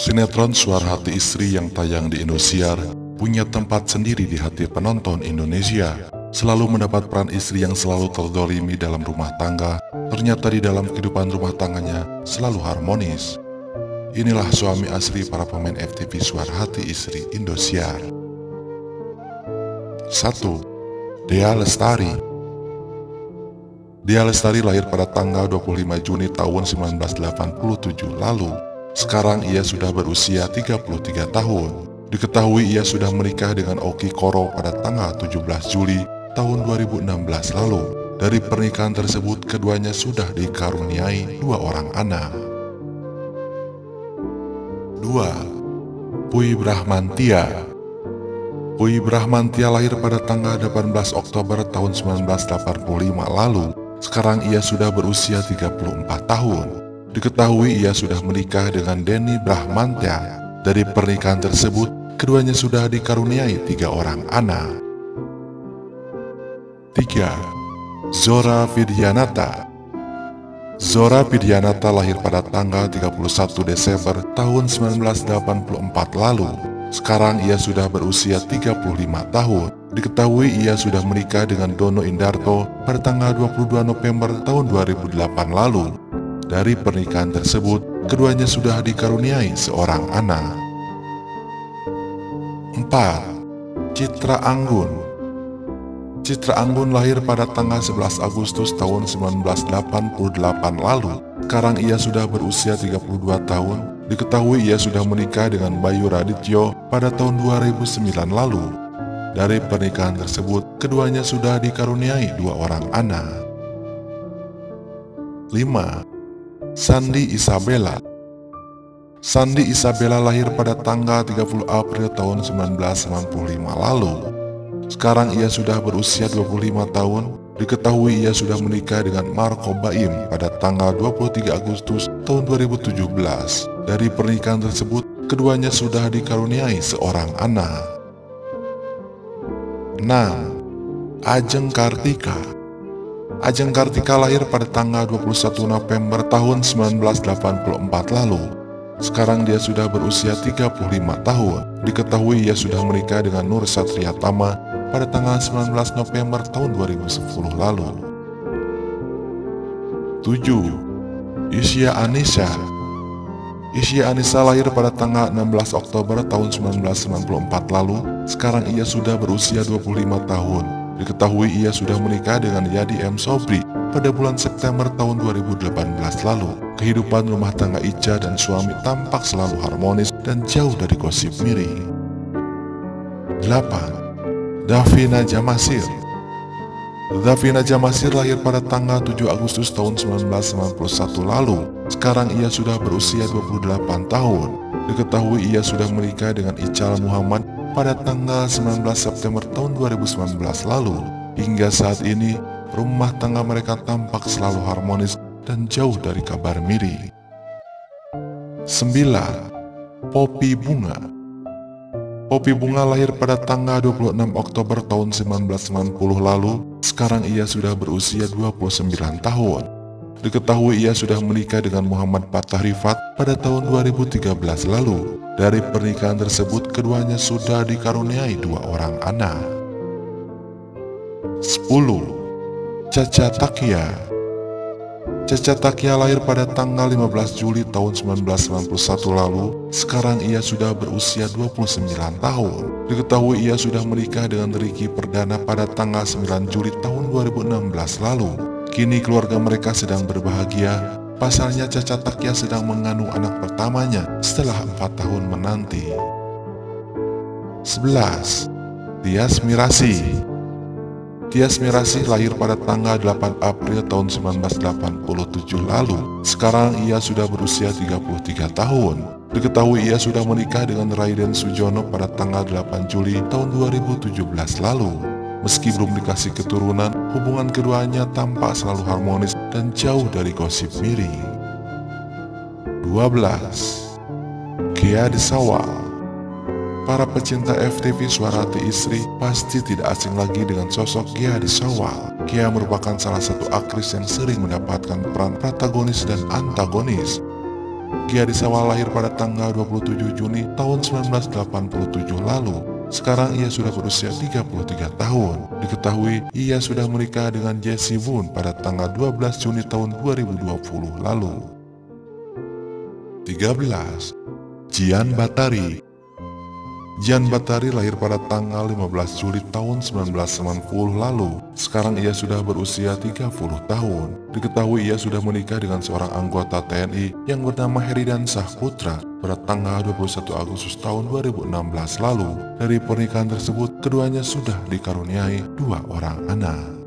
Sinetron Suara Hati Istri yang tayang di Indosiar punya tempat sendiri di hati penonton Indonesia. Selalu mendapat peran istri yang selalu terdolimi dalam rumah tangga, ternyata di dalam kehidupan rumah tangganya selalu harmonis. Inilah suami asli para pemain FTV Suara Hati Istri Indosiar. 1. Dea Lestari Dea Lestari lahir pada tanggal 25 Juni tahun 1987 lalu sekarang ia sudah berusia 33 tahun. Diketahui ia sudah menikah dengan Oki Koro pada tanggal 17 Juli tahun 2016 lalu. Dari pernikahan tersebut keduanya sudah dikaruniai dua orang anak. 2. Pui Brahmantia Pui Brahmantia lahir pada tanggal 18 Oktober tahun 1985 lalu. Sekarang ia sudah berusia 34 tahun. Diketahui ia sudah menikah dengan Denny Brahmantya. Dari pernikahan tersebut, keduanya sudah dikaruniai tiga orang anak. 3. Zora Vidyanata Zora Vidyanata lahir pada tanggal 31 Desember tahun 1984 lalu. Sekarang ia sudah berusia 35 tahun. Diketahui ia sudah menikah dengan Dono Indarto pada tanggal 22 November tahun 2008 lalu. Dari pernikahan tersebut, keduanya sudah dikaruniai seorang anak. 4. Citra Anggun Citra Anggun lahir pada tanggal 11 Agustus tahun 1988 lalu. Sekarang ia sudah berusia 32 tahun. Diketahui ia sudah menikah dengan Bayu Radityo pada tahun 2009 lalu. Dari pernikahan tersebut, keduanya sudah dikaruniai dua orang anak. 5. Sandi Isabella Sandi Isabella lahir pada tanggal 30 April tahun 1995 lalu. Sekarang ia sudah berusia 25 tahun. Diketahui ia sudah menikah dengan Marco Baim pada tanggal 23 Agustus tahun 2017. Dari pernikahan tersebut, keduanya sudah dikaruniai seorang anak. 6. Ajeng Kartika Ajeng Kartika lahir pada tanggal 21 November tahun 1984 lalu. Sekarang dia sudah berusia 35 tahun. Diketahui ia sudah menikah dengan Nur Satria Tama pada tanggal 19 November tahun 2010 lalu. 7. Isya Anissa Isya Anissa lahir pada tanggal 16 Oktober tahun 1994 lalu. Sekarang ia sudah berusia 25 tahun. Diketahui ia sudah menikah dengan Yadi M. Sobri pada bulan September tahun 2018 lalu. Kehidupan rumah tangga Ica dan suami tampak selalu harmonis dan jauh dari gosip miring. 8. Davina Jamasir Davina Jamasir lahir pada tanggal 7 Agustus tahun 1991 lalu. Sekarang ia sudah berusia 28 tahun. Diketahui ia sudah menikah dengan Ical Muhammad pada tanggal 19 September tahun 2019 lalu. Hingga saat ini, rumah tangga mereka tampak selalu harmonis dan jauh dari kabar miring. 9. Poppy Bunga Poppy Bunga lahir pada tanggal 26 Oktober tahun 1990 lalu, sekarang ia sudah berusia 29 tahun. Diketahui ia sudah menikah dengan Muhammad Patah Rifat pada tahun 2013 lalu. Dari pernikahan tersebut keduanya sudah dikaruniai dua orang anak. 10. Caca Takia Caca Takia lahir pada tanggal 15 Juli tahun 1991 lalu. Sekarang ia sudah berusia 29 tahun. Diketahui ia sudah menikah dengan Ricky Perdana pada tanggal 9 Juli tahun 2016 lalu. Kini keluarga mereka sedang berbahagia. Pasalnya Caca Takya sedang mengandung anak pertamanya setelah empat tahun menanti. 11. Tias Mirasi Tias Mirasi lahir pada tanggal 8 April tahun 1987 lalu. Sekarang ia sudah berusia 33 tahun. Diketahui ia sudah menikah dengan Raiden Sujono pada tanggal 8 Juli tahun 2017 lalu. Meski belum dikasih keturunan, hubungan keduanya tampak selalu harmonis dan jauh dari gosip miring. 12. Kia Desawal Para pecinta FTV Suara Hati Istri pasti tidak asing lagi dengan sosok Kia Desawal. Kia merupakan salah satu aktris yang sering mendapatkan peran protagonis dan antagonis. Giadisawa lahir pada tanggal 27 Juni tahun 1987 lalu. Sekarang ia sudah berusia 33 tahun. Diketahui ia sudah menikah dengan Jesse Woon pada tanggal 12 Juni tahun 2020 lalu. 13. Jian Batari Jian Batari lahir pada tanggal 15 Juli tahun 1990 lalu. Sekarang ia sudah berusia 30 tahun. Diketahui ia sudah menikah dengan seorang anggota TNI yang bernama Heridan Putra pada tanggal 21 Agustus tahun 2016 lalu. Dari pernikahan tersebut, keduanya sudah dikaruniai dua orang anak.